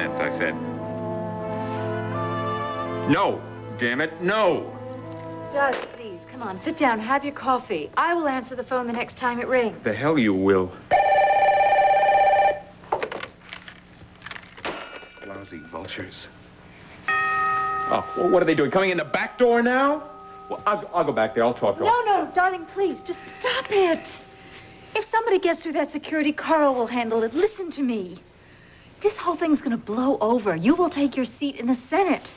comment, I said. No, damn it, no. Doug, please, come on, sit down, have your coffee. I will answer the phone the next time it rings. The hell you will. Lousy vultures. Oh, well, what are they doing? Coming in the back door now? Well, I'll, I'll go back there. I'll talk to them. No, no, darling, please, just stop it. If somebody gets through that security, Carl will handle it. Listen to me. This whole thing's gonna blow over. You will take your seat in the Senate.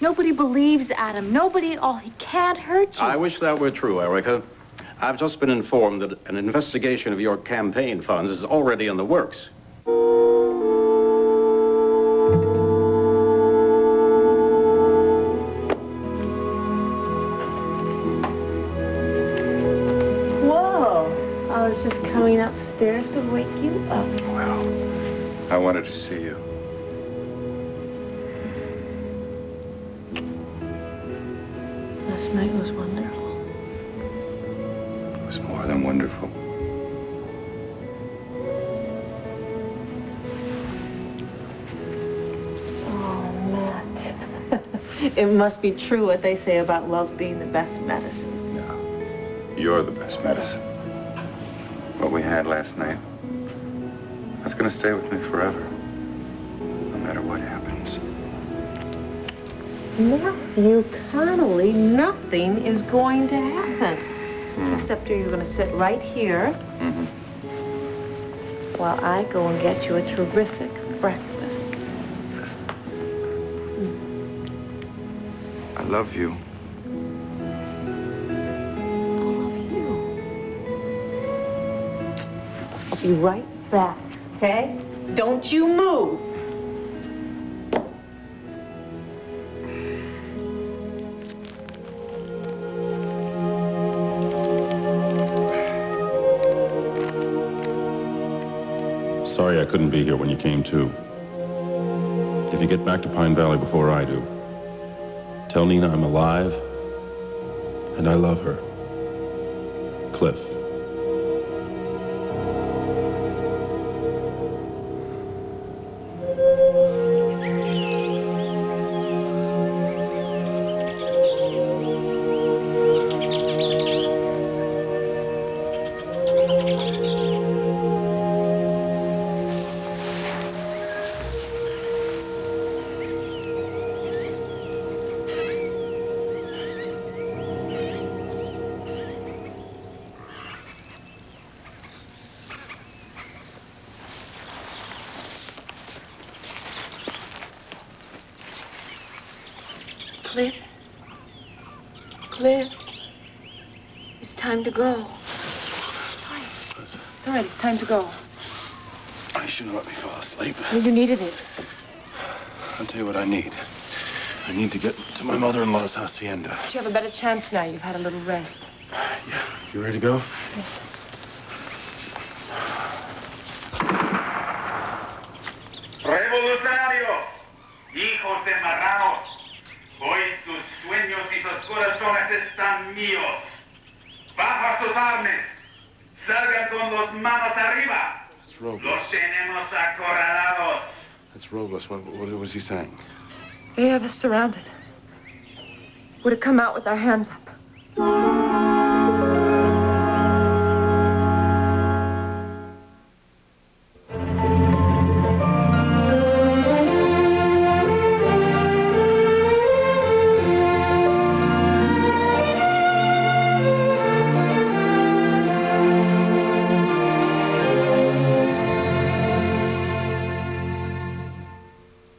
Nobody believes Adam. Nobody at all. He can't hurt you. I wish that were true, Erica. I've just been informed that an investigation of your campaign funds is already in the works. Whoa. I was just coming upstairs to wake you up. Well, I wanted to see you. Last night was wonderful. It was more than wonderful. Oh, Matt. it must be true what they say about love being the best medicine. No. You're the best medicine. What we had last night, that's gonna stay with me forever. No matter what happens. Matthew Connolly, nothing is going to happen. Except you're going to sit right here Mm-hmm. while I go and get you a terrific breakfast. I love you. I love you. I'll be right back, okay? Don't you move. Sorry I couldn't be here when you came to. If you get back to Pine Valley before I do, tell Nina I'm alive and I love her. Cliff. Cliff. Cliff. It's time to go. It's all right. It's all right. It's time to go. You shouldn't let me fall asleep. Well, you needed it. I'll tell you what I need. I need to get to my mother-in-law's hacienda. But you have a better chance now. You've had a little rest. Yeah. You ready to go? Revolucionarios, corazones están míos. Baja sus armas, salgan con las manos arriba. Los tenemos acorralados. It's Robles. What, what was he saying? They have us surrounded. We're to come out with our hands up.